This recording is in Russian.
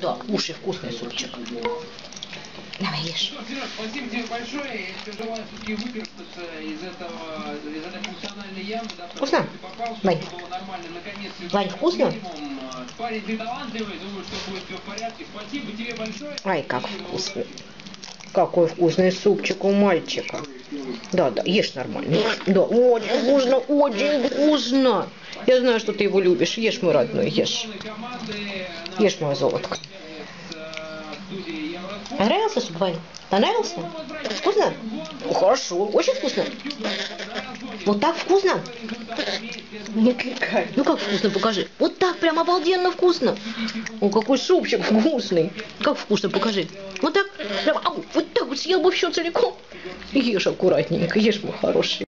Да, кушай вкусный супчик. Давай ешь. Спасибо тебе большое. Я тебе желаю все-таки выкарабкаться из этого, из этой функциональной ямы, да, Вкусно? попал, Вань. было нормально, наконец. Вань, вкусно? Минимум. Парень, ты талантливый, думаю, что будет все в порядке. Спасибо тебе большое. Ай, как вкусно. Какой вкусный супчик у мальчика. Да, да, ешь нормально. Да, очень вкусно, очень вкусно. Я знаю, что ты его любишь. Ешь, мой родной, ешь. Ешь, моя золотко. Понравился суп, Вань? Понравился? Вкусно? Ну, хорошо, очень вкусно. Вот так вкусно? Не кликай. Ну как вкусно, покажи. Вот так прям обалденно вкусно. О, какой супчик вкусный. Как вкусно, покажи. Вот так, прям, ау, вот так вот съел бы все целиком. Ешь аккуратненько, ешь, мой хороший.